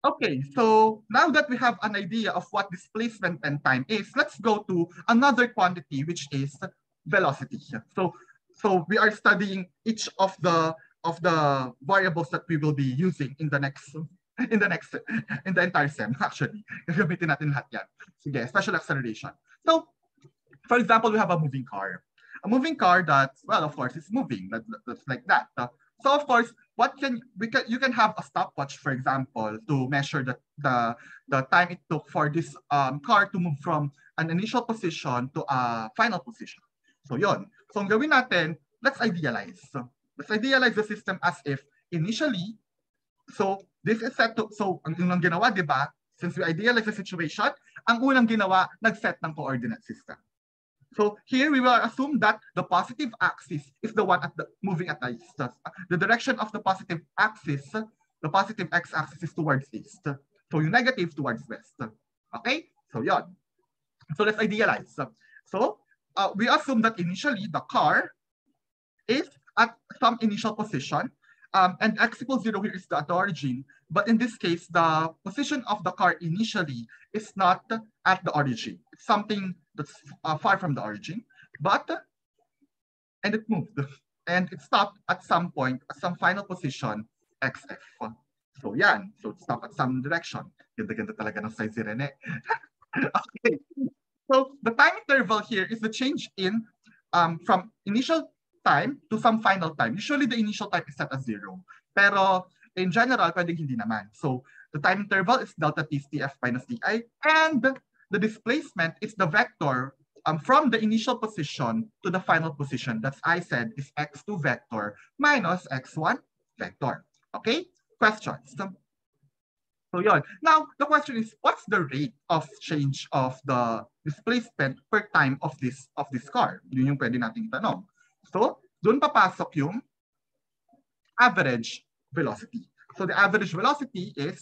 Okay, so now that we have an idea of what displacement and time is, let's go to another quantity, which is velocity. So, so we are studying each of the of the variables that we will be using in the next in the next in the entire sem actually. if you Gagamitin natin lahat yan. Sige, special acceleration. So, for example, we have a moving car. A moving car that, well, of course, is moving. That, that's like that. So of course, what can we can you can have a stopwatch, for example, to measure the the, the time it took for this um, car to move from an initial position to a final position. So yon. So ang gawin natin, let's idealize. So, let's idealize the system as if initially, so this is set to, so ang unang ginawa, di ba? Since we idealize the situation, ang unang ginawa, nag-set ng coordinate system. So here we will assume that the positive axis is the one at the moving at the east. The direction of the positive axis, the positive x-axis is towards east. So yung negative towards west. Okay? So yon. So let's idealize. So uh, we assume that initially the car is at some initial position um, and x equals zero here is the, at the origin. But in this case, the position of the car initially is not at the origin. It's something that's uh, far from the origin, but, and it moved. And it stopped at some point, at some final position, xf. So yan, so it stopped at some direction. Ganda-ganda talaga ng size Rene. okay, so the time interval here is the change in um, from initial time to some final time. Usually the initial time is set as zero. Pero in general, pwedeng hindi naman. So the time interval is delta t minus di. And the displacement is the vector um, from the initial position to the final position. That's I said is x2 vector minus x1 vector. Okay? Questions? So yon. Now, the question is, what's the rate of change of the displacement per time of this of this car? Yun yung pwede nating tanong. So, doon papasok yung average velocity. So the average velocity is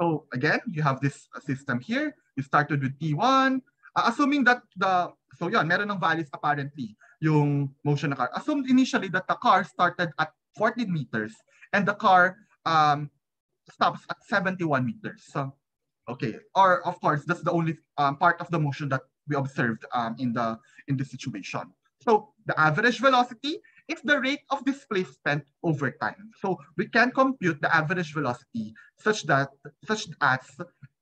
so again, you have this system here. You started with T1. Uh, assuming that the, so yan, meron ng values apparently, yung motion ng car. Assumed initially that the car started at 14 meters and the car um, stops at 71 meters. So, okay. Or of course, that's the only um, part of the motion that we observed um, in the in the situation. So the average velocity is the rate of displacement over time. So we can compute the average velocity such that such as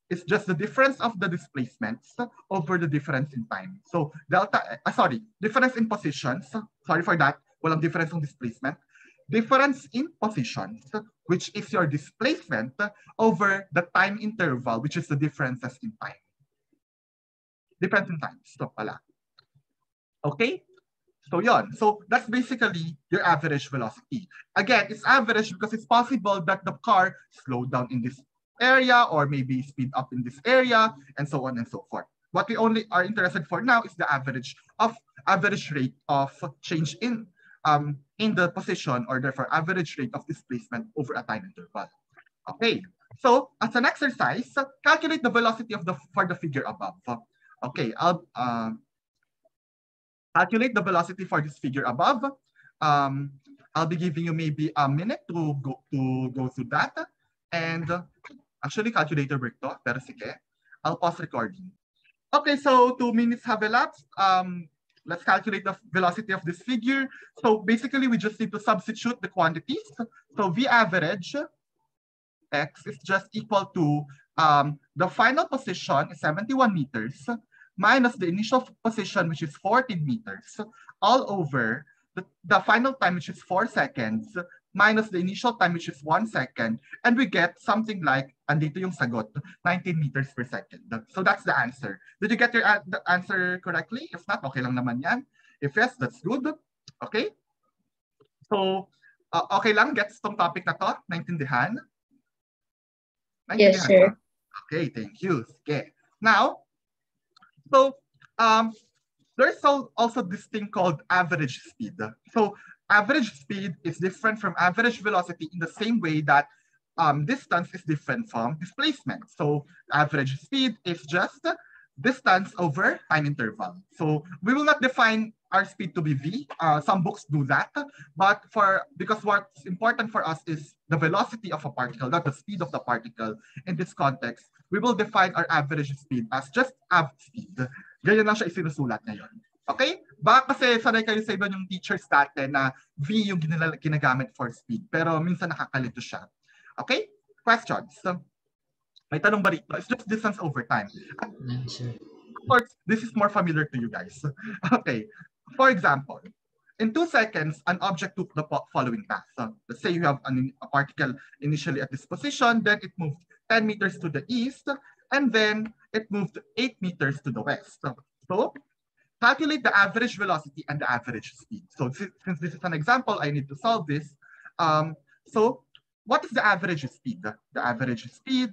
it's just the difference of the displacements over the difference in time. So delta, uh, sorry, difference in positions, sorry for that, walang difference in displacement. Difference in positions, which is your displacement over the time interval, which is the differences in time. Difference in time, so pala. Okay, so yon. So that's basically your average velocity. Again, it's average because it's possible that the car slowed down in this area or maybe speed up in this area and so on and so forth. What we only are interested for now is the average of average rate of change in um, in the position or therefore average rate of displacement over a time interval. Okay, so as an exercise, calculate the velocity of the for the figure above. Okay, I'll uh, calculate the velocity for this figure above. Um, I'll be giving you maybe a minute to go to go through that. And actually, calculator break to, pero sige. I'll pause recording. Okay, so two minutes have elapsed. Um, let's calculate the velocity of this figure. So basically, we just need to substitute the quantities. So V average x is just equal to um, the final position is 71 meters minus the initial position, which is 14 meters, all over the, the final time, which is 4 seconds, minus the initial time, which is 1 second, and we get something like, andito yung sagot, 19 meters per second. So that's the answer. Did you get your the answer correctly? If not, okay lang naman yan. If yes, that's good. Okay? So, uh, okay lang, gets tong topic na to? Naintindihan? Naintindihan yes, sir. Okay, thank you. Okay. Now, so um, there's also this thing called average speed. So average speed is different from average velocity in the same way that um, distance is different from displacement. So average speed is just distance over time interval. So we will not define our speed to be v. Uh, some books do that, but for because what's important for us is the velocity of a particle, not the speed of the particle. In this context, we will define our average speed as just av speed. Ganyan lang siya isinusulat ngayon. Okay? Baka kasi sanay kayo sa iba yung teachers dati na V yung ginagamit for speed. Pero minsan nakakalito siya. Okay? Questions? May tanong ba rito? It's just distance over time. Of course, this is more familiar to you guys. Okay. For example, in two seconds, an object took the following path. So let's say you have an, a particle initially at this position, then it moved 10 meters to the east, and then it moved 8 meters to the west. So calculate the average velocity and the average speed. So since this is an example, I need to solve this. Um, so what is the average speed? The average speed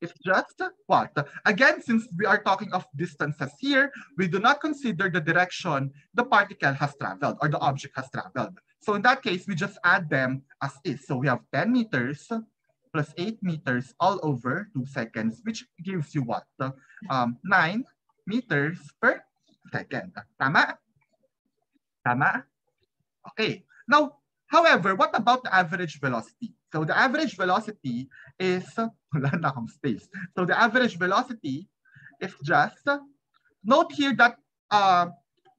is just what? Again, since we are talking of distances here, we do not consider the direction the particle has traveled or the object has traveled. So in that case, we just add them as is. So we have 10 meters plus 8 meters all over 2 seconds, which gives you what? Um, 9 meters per second. Tama? Tama? Okay. Now, however, what about the average velocity? So the average velocity is, space. So the average velocity is just, note here that uh,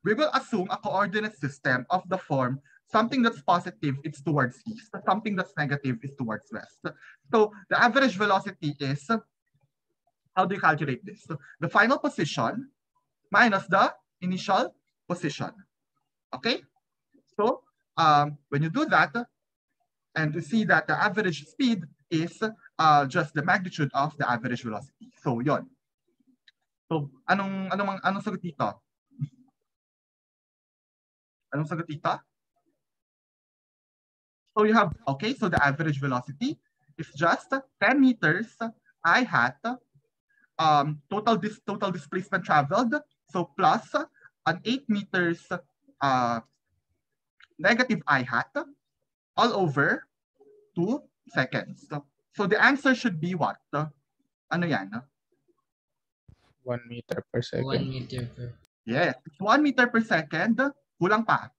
we will assume a coordinate system of the form something that's positive it's towards east, something that's negative is towards west. So the average velocity is how do you calculate this? So the final position minus the initial position. Okay? So um, when you do that, and you see that the average speed is uh, just the magnitude of the average velocity. So yon. So anong anong anong sagot dito? Anong sagot dito? So you have okay, so the average velocity is just 10 meters i hat um, total dis total displacement traveled. So plus an 8 meters uh, negative i hat all over 2 seconds. So the answer should be what? Ano yan? 1 meter per second. 1 meter per. Yes, it's 1 meter per second. Kulang pa.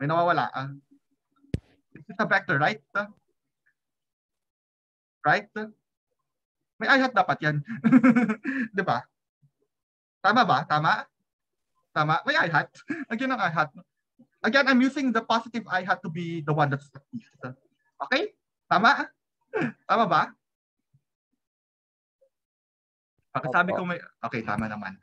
May nawawala. Uh, this is a vector, right? Right? May i-hat dapat yan. Di ba? Tama ba? Tama? Tama? May i-hat. Lagyan ng i-hat. Again, I'm using the positive i-hat to be the one that's least. Okay? Tama? Tama ba? Pagkasabi ko may... Okay, tama naman.